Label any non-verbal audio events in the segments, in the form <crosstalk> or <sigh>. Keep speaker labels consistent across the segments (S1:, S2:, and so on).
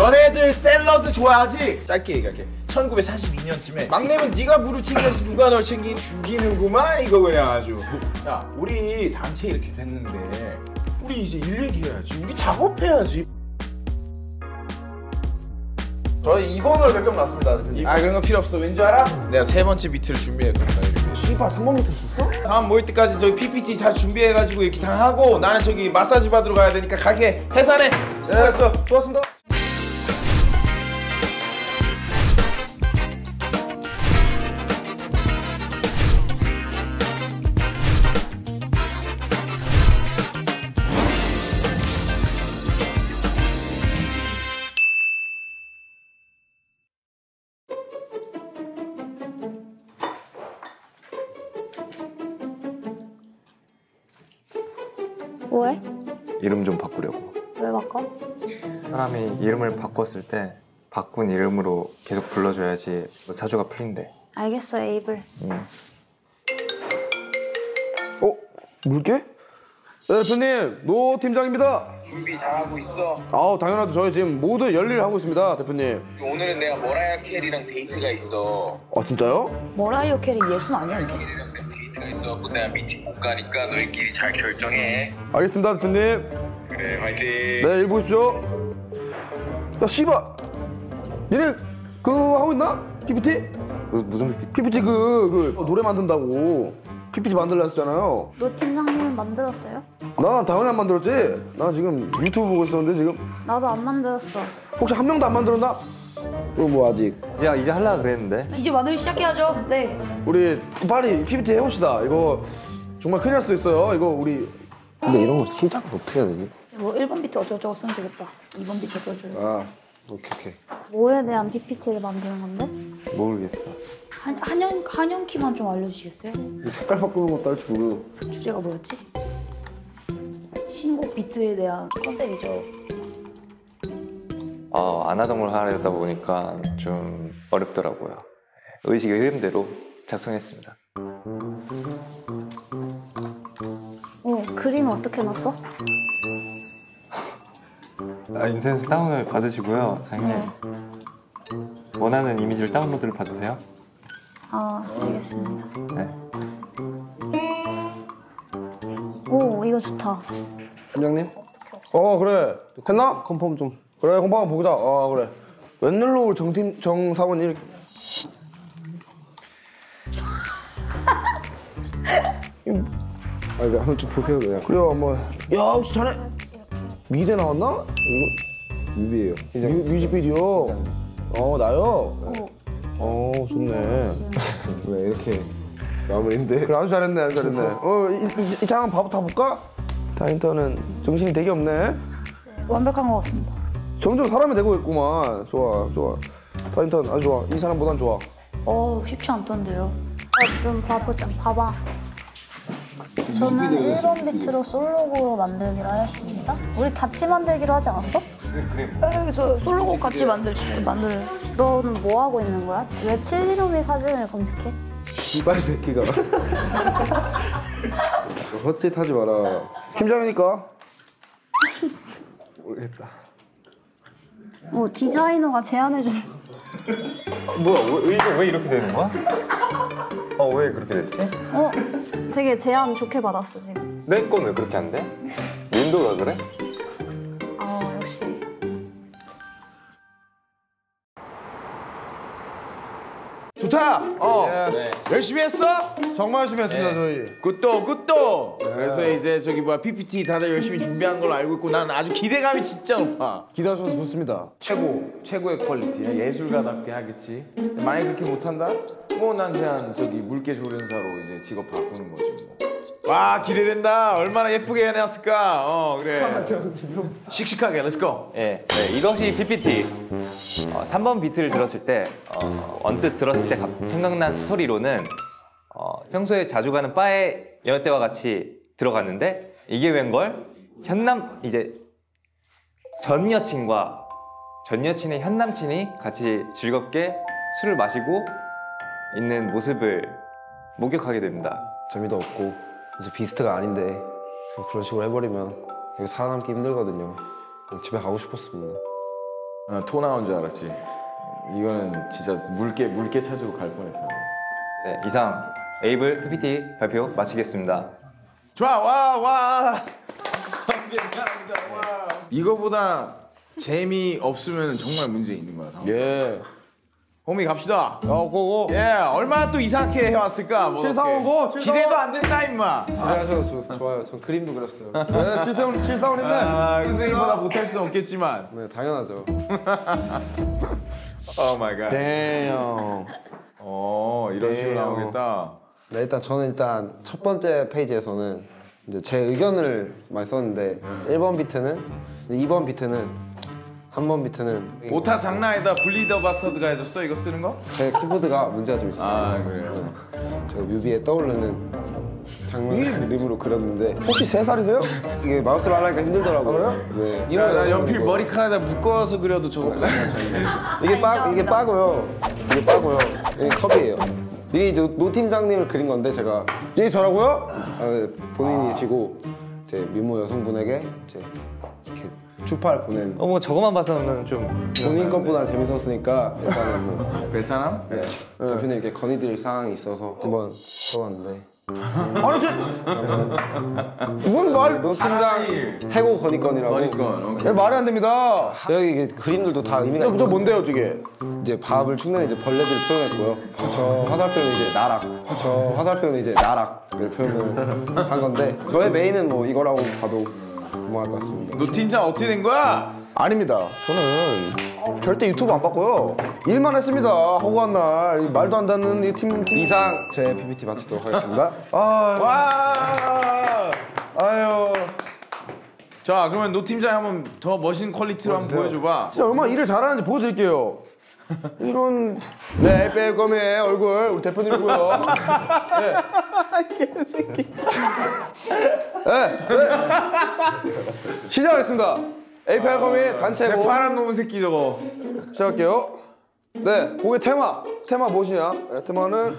S1: 너네들 샐러드 좋아하지? 짧게 얘기할게 1942년쯤에 막내면 네가 물을 챙겨야지 누가 널 챙긴 죽이는구만 이거 그냥 아주 야 우리 단체 이렇게 됐는데 우리 이제 일 얘기해야지 우리 작업해야지
S2: 저희 2번을 결정났습니다.
S1: 아 그런 거 필요 없어 왠지 알아? 내가 세 번째 비트를 준비했거든 이렇게
S2: 씨발 3번 밑에 썼어?
S1: 다음 모일 때까지 저기 PPT 다 준비해가지고 이렇게 다 하고 나는 저기 마사지 받으러 가야 되니까 가게 해산해 수고했어
S2: 좋았습니다.
S3: 뭐해?
S4: 이름 좀 바꾸려고.
S3: 왜 바꿔?
S4: 사람이 이름을 바꿨을 때 바꾼 이름으로 계속 불러줘야지 사주가 풀린대.
S3: 알겠어 에이블
S2: 어? 물개? 네, 대표님, 노 팀장입니다.
S5: 준비 잘하고 있어.
S2: 아우, 당연하죠. 저희 지금 모두 열일 하고 있습니다, 대표님.
S5: 오늘은 내가 머라이어 캐리랑 데이트가 있어.
S2: 아, 진짜요?
S6: 머라이어 캐리 예순 아니야 이제?
S5: 캐리랑 데이트가 있어. 그 내가 미팅 못 가니까 너희끼리 잘 결정해.
S2: 알겠습니다, 대표님.
S5: 그래, 화이팅.
S2: 네, 일 보십시오. 야, 씨발! 니네 그거 하고 있나? PPT?
S4: 무슨 무슨 PPT?
S2: PPT 그, 그 노래 만든다고 PPT 만들라 했잖아요.
S3: 노 팀장님은 만들었어요?
S2: 나 당연히 안 만들었지? 나 지금 유튜브 보고 있었는데 지금
S3: 나도 안 만들었어
S2: 혹시 한 명도 안 만들었나? 그거 뭐 아직
S4: 이제 이제 할라 그랬는데.
S6: 이제 만들기 시작해야죠. 네.
S2: 우리 빨리 PPT 해봅시다. 이거 정말 큰일 날 수도 있어요. 이거 우리
S4: 근데 이런 거 시작을 어떻게 해야 되지?
S6: 뭐 1번 비트 어쩌고저쩌고 쓰면 되겠다. 2번 비트 어쩌고저쩌고.
S2: 아 오케이 오케이.
S3: 뭐에 대한 PPT를 만드는 건데?
S4: 모르겠어.
S6: 한, 한영, 한영키만 좀 알려주시겠어요?
S2: 색깔 바꾸는 것도 할줄 모르고.
S6: 주제가 뭐였지? 신곡 비트에 대한 컨셉이죠.
S4: 어, 안 하던 걸 하려다 보니까 좀 어렵더라고요. 의식의 흐름대로 작성했습니다.
S3: 어 그림은 어떻게 넣었어?
S4: 아, 인터넷 다운을 받으시고요, 장님.
S3: 네.
S4: 원하는 이미지를 다운로드를 받으세요.
S3: 아 알겠습니다
S4: 네.
S3: 오 이거 좋다
S2: 팀장님? 어 그래. 했나? 컨펌 좀. 그래 한번 보자. 아 그래. 웬일로 정팀 정 사원 이렇게. 아 이거 한번 좀 보세요 그냥. 그래요 한번. 야 혹시 자네 미대 나왔나? 이거 뮤비예요. 뮤, 뮤직비디오. 어 나요. 어 좋네. 왜 이렇게 마무리인데? 그래 아주 잘했네 아주 잘했네. 어이 장한 밥다 볼까? 다인터는 정신이 되게 없네.
S6: 완벽한 것 같습니다.
S2: 점점 사람이 되고 있구만. 좋아 좋아. 다인턴 아주 좋아. 이 사람보단 좋아.
S6: 어 쉽지 않던데요.
S3: 어, 좀 봐보자 봐봐 저는 1번 비트로 솔로곡을 만들기로 하였습니다 우리 같이 만들기로 하지 않았어?
S6: 여기서 솔로곡 같이 만들 만들.
S3: 너는 뭐 하고 있는 거야? 왜 칠리로미 사진을 검색해?
S2: 이빨 새끼가. <laughs> 헛짓하지 마라. 팀장이니까. 모르겠다.
S3: 어 디자이너가 제안해준
S4: 뭐야, 왜, 왜, 왜 이렇게 되는 거야? 어, 왜 그렇게 됐지?
S3: 어 되게 제안 좋게 받았어 지금
S4: 내 건 왜 그렇게 안 돼? 윈도우가 그래?
S1: 열심히 했어?
S2: 정말 열심히 했습니다 저희.
S1: good도 good도 그래서 이제 저기 뭐야 PPT 다들 열심히 준비한 걸로 알고 있고 난 아주 기대감이 진짜 높아
S2: 기대해 주셔서 좋습니다.
S1: 최고 최고의 quality야 예술가답게 하겠지 만약 그렇게 못한다? 뭐 난 그냥 저기 물개 조련사로 이제 직업 바꾸는 거지 뭐 와 기대된다. 얼마나 예쁘게 해놨을까. 어 그래. <laughs> 씩씩하게 let's go
S4: 예, 네, 이것이 PPT. 어, 3번 비트를 들었을 때 어, 언뜻 들었을 때 갑- 생각난 스토리로는 어, 평소에 자주 가는 바에 여느 때와 같이 들어갔는데 이게 웬걸? 현남 이제 전 여친과 전 여친의 현 남친이 같이 즐겁게 술을 마시고 있는 모습을 목격하게 됩니다.
S7: 재미도 없고 이제 비스트가 아닌데 그런 식으로 해버리면 이거 살아남기 힘들거든요. 집에 가고 싶었습니다.
S1: 어, 토 나온 줄 알았지. 이거는 진짜 물개 물개 찾으러 갈 뻔했어.
S4: 네, 이상 에이블 PPT 발표 마치겠습니다.
S1: 좋아 와 와. 이거보다 재미 없으면 정말 문제 있는 거야.
S2: 예.
S1: 호미 갑시다.
S2: 어, 고고.
S1: 예, 얼마나 또 이상하게 해왔을까? 뭐
S2: 칠사원
S1: 어떻게.
S2: 고, 칠사원.
S1: 기대도 안 된다 임마.
S7: 아, 저, 저, 좋아요. 저 그림도 그렸어요.
S2: 네, 칠사원, 칠사원인데.
S1: 아, 선생님보다 못할 수 없겠지만.
S7: 네, 당연하죠.
S1: 오 마이 갓.
S2: 땡.
S1: 어, 이런 식으로
S2: 네,
S1: 나오겠다.
S7: 네, 일단 저는 일단 첫 번째 페이지에서는 이제 제 의견을 많이 썼는데 1번 비트는 2번 비트는 3번 비트는
S1: 오타 장난이다. 블리더 바스터드가 해줬어 이거 쓰는 거?
S7: 제 키보드가 문제가 좀 있었어요.
S1: 아 그래요.
S7: 제가 뮤비에 떠오르는 장면 그림으로 그렸는데
S2: 혹시 세 살이세요?
S7: 이게 마우스로 하려니까 힘들더라고요. 네.
S1: 야, 나. 연필 머리카락에다 묶어서 그려도 저거보다 차이.
S7: 이게 빠 이게 빠고요. 이게 빠고요. 이게 컵이에요. 이게 이제 노 팀장님을 그린 건데 제가
S2: 이게 저라고요?
S7: 아, 네, 본인이 지고 제 미모 여성분에게 이제 이렇게 추파를 보낸
S4: 어, 뭐 저것만 봐서는 좀
S7: 본인 것보다 재밌었으니까 일단은 뭐 <laughs>
S1: 베트남?
S7: 네, 대표님께 건의드릴 사항이 있어서 한번 써봤는데
S2: 아니, 저. 뭔 말.
S7: 노 팀장 해고 건의건이라고
S1: 머리건. 오케이.
S2: 예, 말이 안 됩니다.
S7: 여기 이게 그림들도 다 의미가
S2: 저, 저
S7: 있고
S2: 뭔데요, 저게?
S7: 이제 밥을 축내는 이제 벌레들을 표현했고요. 저 화살표는 이제 나락, 저 화살표는 이제 나락을 표현을 한 건데 저의 메인은 뭐 이거라고 봐도 무방할 것 같습니다.
S1: 노 팀장 어떻게 된 거야?
S2: 아닙니다. 저는 절대 유튜브 안 봤고요. 일만 했습니다. 허구한 날. 이 말도 안 닿는 이 팀. 팀-
S7: 이상 제 PPT 마치도록 하겠습니다.
S2: 아, <laughs>
S1: 와.
S2: 아유.
S1: 자 그러면 노 팀장 한번 더 멋있는 퀄리티로 한번 보여줘봐.
S2: 진짜 얼마나 일을 잘하는지 보여드릴게요. 이런 <laughs> 네 빼검의 얼굴 우리 대표님이고요. <laughs> 개새끼. 네, 네. 시작하겠습니다. 에이페알검의 단체고
S1: 파란 놈의 새끼 저거.
S2: 시작할게요. 네, 곡의 테마. 테마 무엇이냐? 네, 테마는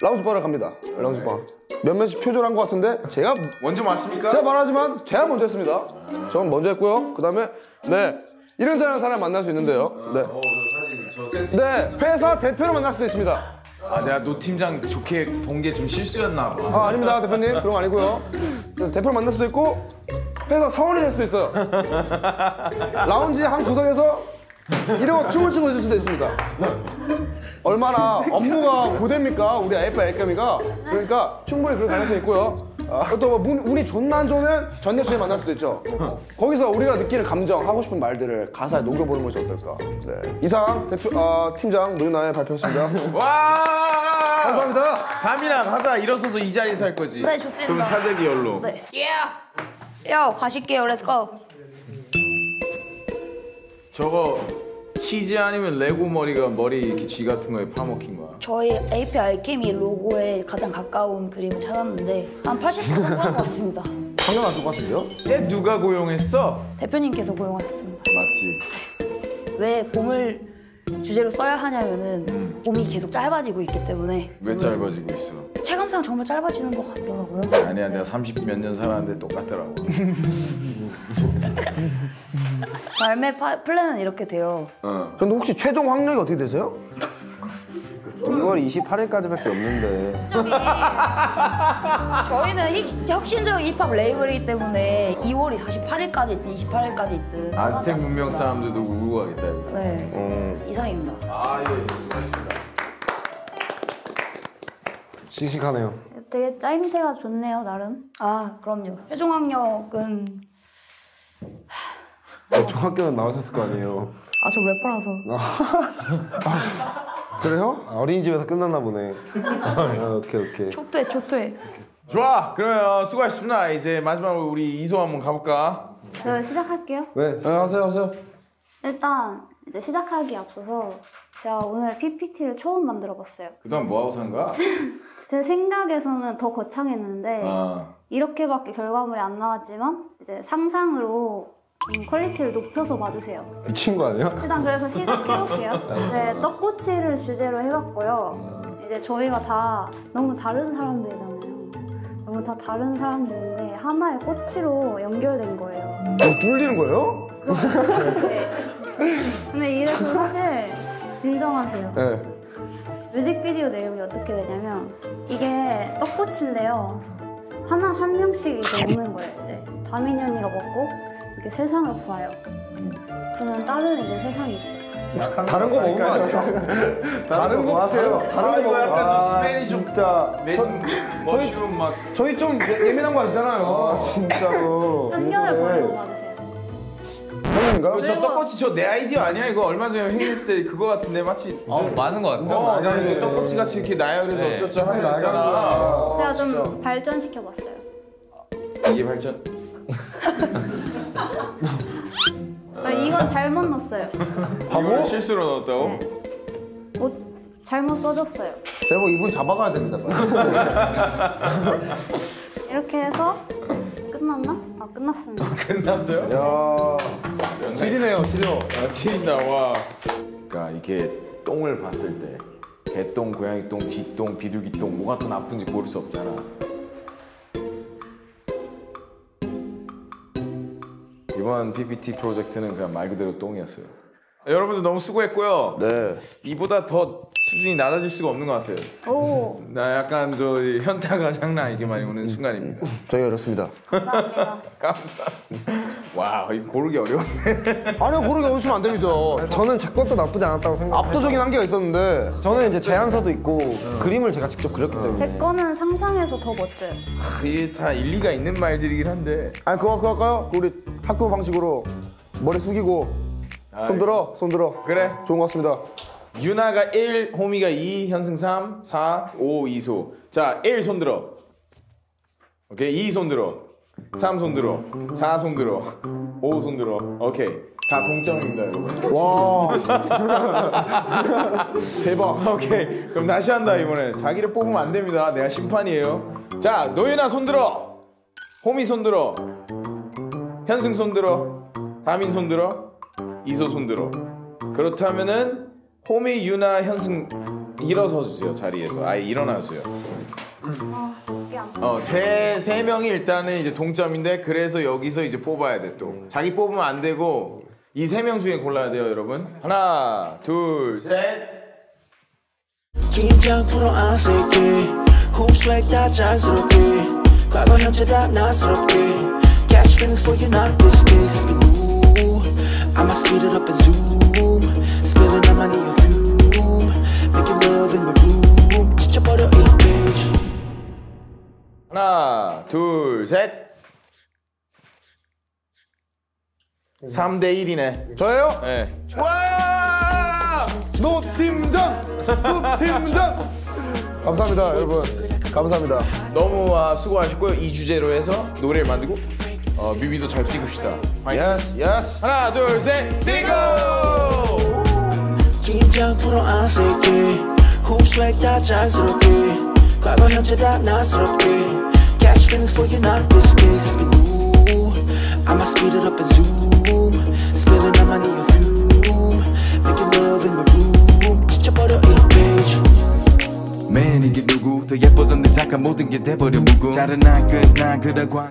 S2: 라운지바를 갑니다. 라운지바. 몇몇이 표절한 것 같은데 제가
S1: 먼저 맞습니까?
S2: 제가 말하지만 제가 먼저 했습니다. 저는 먼저 했고요. 그 다음에 네 이런 저런 사람 만날 수 있는데요. 네.
S1: 어, 저 사진 저 센스.
S2: 네, 회사 대표를 만날 수도 있습니다.
S1: 아 내가 노 팀장 좋게 본 게 좀 실수였나 봐.
S2: 아, 아닙니다, 대표님. 그런 거 아니고요. 대표를 만날 수도 있고 회사 사원이 될 수도 있어요. 라운지 한 구석에서 이러고 춤을 추고 있을 수도 있습니다. 얼마나 업무가 고됩니까? 우리 아이파 엘까미가 그러니까 충분히 그럴 가능성이 있고요. 또뭐 운이 존나 안 좋으면 전 여친을 만날 수도 있죠. 거기서 우리가 느끼는 감정, 하고 싶은 말들을 가사에 녹여보는 것이 어떨까. 네. 이상 대표, 아, 팀장 노윤아의 발표였습니다. <laughs>
S1: 와.
S2: 감사합니다.
S1: 밤이나 가자 일어서서 이 자리에서 할 거지.
S6: 네, 좋습니다.
S1: 그러면 타재기 열로.
S6: 네. 예. 야, 가실게요. 렛츠 고.
S1: 저거 치즈 아니면 레고 머리가 머리 이렇게 쥐 같은 거에 파먹힌 거야.
S6: 저희 AP 알케미 로고에 가장 가까운 그림을 찾았는데 한 80% 정도 한것 같습니다.
S2: 안 똑같은데요?
S1: 얘 누가 고용했어?
S6: 대표님께서 고용하셨습니다.
S1: 맞지.
S6: 왜 봄을 주제로 써야 하냐면은 봄이 계속 짧아지고 있기 때문에
S1: 왜 짧아지고 있어?
S6: 체감상 정말 짧아지는 것 같더라고요.
S1: 아니야 내가 30 몇 년 살았는데 똑같더라고. <laughs>
S6: 발매 파- 플랜은 이렇게 돼요.
S1: 어.
S2: 근데 혹시 최종 학력이 어떻게 되세요?
S7: 6월 28일까지밖에 없는데
S6: 저희는 혁- 혁신적 힙합 레이블이기 때문에 2월이 48일까지 있든 28일까지 있든
S1: 아즈텍 문명 사람들도 울고 가겠다 이거.
S6: 네 이상입니다.
S1: 아 예, 수고하셨습니다.
S7: 씩씩하네요.
S3: 되게 짜임새가 좋네요, 나름.
S6: 아 그럼요. 최종 학력은
S7: 중학교는 나오셨을 거 아니에요.
S6: 아 저 래퍼라서 <laughs> <laughs>
S2: 그래요?
S7: 아, 어린이집에서 끝났나 보네. 아, 오케이 오케이.
S6: 초토해 초토해.
S1: 좋아 그러면 수고하셨습니다. 이제 마지막으로 우리 이소 한번 가볼까?
S3: 저 시작할게요.
S7: 네.
S2: 네, 하세요, 하세요.
S3: 일단 이제 시작하기에 앞서서 제가 오늘 PPT를 처음 만들어봤어요.
S1: 그동안 뭐 하고 산 거야? <laughs>
S3: 제 생각에서는 더 거창했는데
S1: 아
S3: 이렇게밖에 결과물이 안 나왔지만 이제 상상으로 음, quality를 높여서 봐주세요.
S7: 미친 거 아니야?
S3: 일단 그래서 시작해볼게요. <laughs> 네, 떡꼬치를 주제로 해봤고요. 이제 저희가 다 너무 다른 사람들이잖아요. 너무 다 다른 사람들인데 하나의 꼬치로 연결된 거예요.
S2: 어, 뚫리는 거예요?
S3: 이렇게 <laughs> 근데 이래서 사실 진정하세요.
S2: 네.
S3: 뮤직비디오 내용이 어떻게 되냐면 이게 떡꼬치인데요. 하나 한 명씩 이제 먹는 거예요. 이제 다민이 언니가 먹고 이렇게 세상을 봐요. 그러면 다른 이제 세상이 있어요.
S2: 다른 거 먹은 거 아니에요? 다른 거 하세요.
S1: 아,
S2: 다른
S1: 이거
S2: 거
S1: 약간
S2: 먹어.
S1: 좀 스멜이 좀
S2: 진짜.
S1: 매운 머쉬룸 맛.
S2: 저희 좀 예- 예민한 거 아시잖아요.
S7: 진짜로.
S3: 편견을 버리고 받으세요.
S2: 형님인가?
S1: 저 떡꼬치 저 내 아이디어 아니야? 이거 얼마 전에 회의했을 때 그거 같은데 마치
S4: 어, 많은 것 같아요.
S1: 어, 나 이거 떡꼬치 같이 이렇게 그래서
S4: 네.
S1: 어쩌죠 하잖아.
S3: 제가 좀 발전시켜 봤어요.
S1: 이게 발전.
S3: 아, 이건 잘못 넣었어요.
S1: 이거를 실수로 넣었다고?
S3: 네. 옷 잘못 써줬어요.
S2: 제목 이분 잡아가야 됩니다. <laughs>
S3: 이렇게 해서 끝났나? 아 끝났습니다. <laughs>
S1: 끝났어요?
S2: 야, 질이네요, 질이요.
S1: 아, 진짜 와. 그러니까 이렇게 똥을 봤을 때 개똥, 고양이 똥, 쥐똥, 비둘기 똥 뭐가 더 나쁜지 고를 수 없잖아. 이번 PPT 프로젝트는 그냥 말 그대로 똥이었어요. 여러분들 너무 수고했고요.
S2: 네.
S1: 이보다 더 수준이 낮아질 수가 없는 것 같아요.
S3: 오
S1: 나 약간 저 현타가 장난 아니게 많이 오는 순간입니다.
S2: 저희 어렵습니다.
S3: 감사합니다.
S1: 와, 이거 고르기 어려운데.
S2: 아니요, 고르게 오시면 안 됩니다.
S7: 저는 제 것도 나쁘지 않았다고 생각해요.
S2: 압도적인 한계가 있었는데.
S7: 저는 이제 제안서도 있고 그림을 제가 직접 그렸기 때문에.
S3: 제 거는 상상해서 더 멋져요.
S1: 이게 다 일리가 있는 말들이긴 한데.
S2: 아니, 그거, 그거 할까요? 우리 학교 방식으로 머리 숙이고, 손 들어, 손 들어.
S1: 그래.
S2: 좋은 것 같습니다.
S1: 유나가 1, 호미가 2, 현승 3, 4, 5, 2소. 자, 1 손 들어. 오케이, 2 손 들어. 3 손 들어. 4 손 들어. 5 손 들어. 오케이. 다 동점입니다, 여러분.
S2: 와. <laughs>
S1: 대박. 오케이. 그럼 다시 한다, 이번에. 자기를 뽑으면 안 됩니다. 내가 심판이에요. 자, 노예나 손 들어. 호미 손 들어. 현승 손 들어. 다민 손 들어. 이소 손 들어. 그렇다면은 호미, 유나, 현승 일어서 주세요 자리에서. 아예 일어나 주세요.
S3: 이게 안
S1: 어, 세, 세 명이 일단은 이제 동점인데 그래서 여기서 이제 뽑아야 돼 또. 자기 뽑으면 안 되고 이 세 명 중에 골라야 돼요, 여러분. 하나, 둘, 셋.
S8: 긴장 풀어 안 쓸게 쿵 스웩 다 자연스럽게 과거 현재 다 나스럽게 Catch feelings for you not business Ooh, I'ma speed it up and zoom Spilling on my knee fume Making love in my room 지쳐버려 1페이지
S1: 하나, 둘, 셋. 3대 1이네.
S2: 저예요?
S1: 네. 와!
S2: 노팀전! 노팀전! 감사합니다, 여러분. 감사합니다.
S1: 너무 아, 수고하셨고요. 이 주제로 해서 노래를 만들고 어, 뮤비도 잘 찍읍시다. 화이팅.
S2: 예스, 예스.
S1: 하나, 둘, 셋. 띵고!
S8: 긴장 풀어 안 쓸게 쿵스웩 다 자연스럽게 과거 현재 다 나스럽게 Catch feelings for you not business Ooh, I'ma speed it up and zoom Spilling on my knee fume Making love in my room 지쳐버려 1페이지
S9: Man 이게 누구 더 예뻐졌네 잠깐 모든 게 돼버려 무고 자른 난 끝난 그런 광